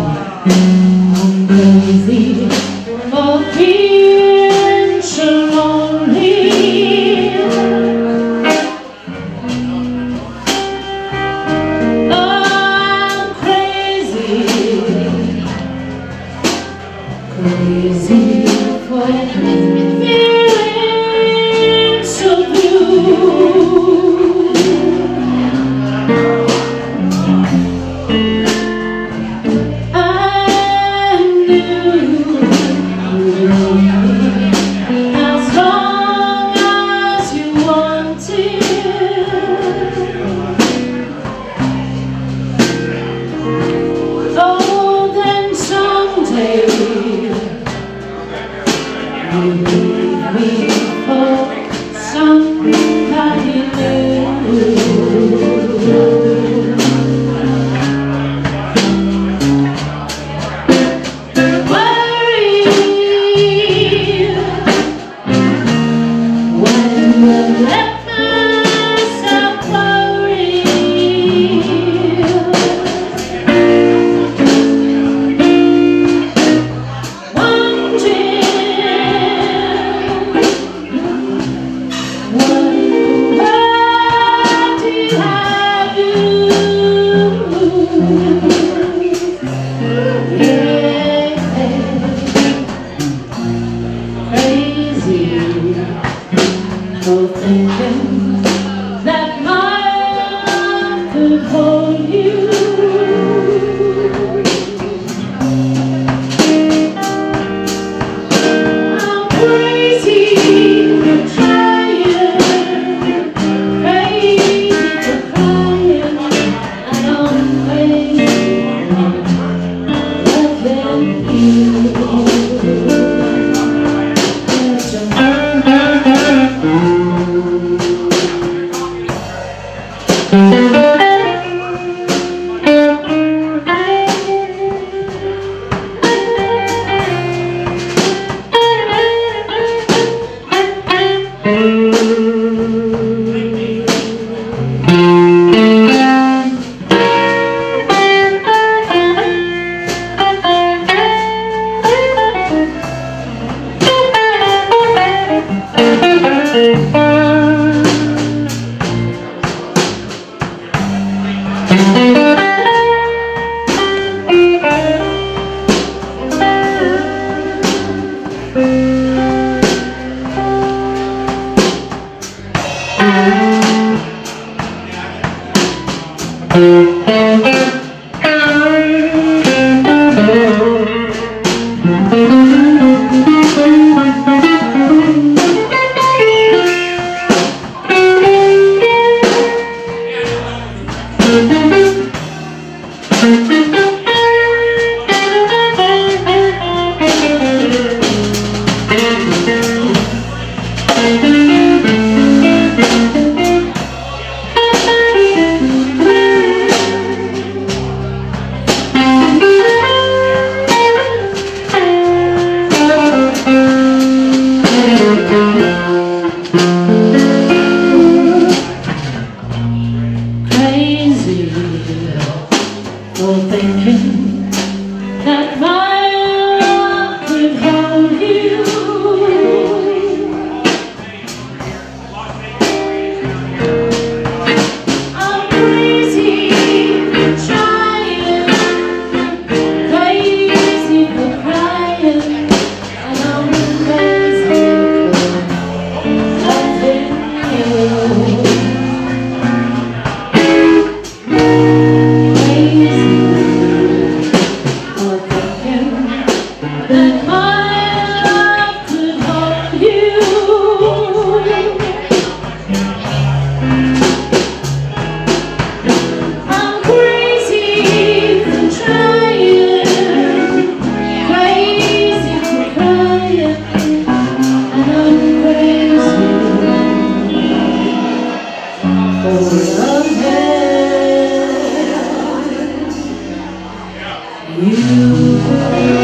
I'm crazy for being so lonely I'm crazy Crazy for you you with me. Música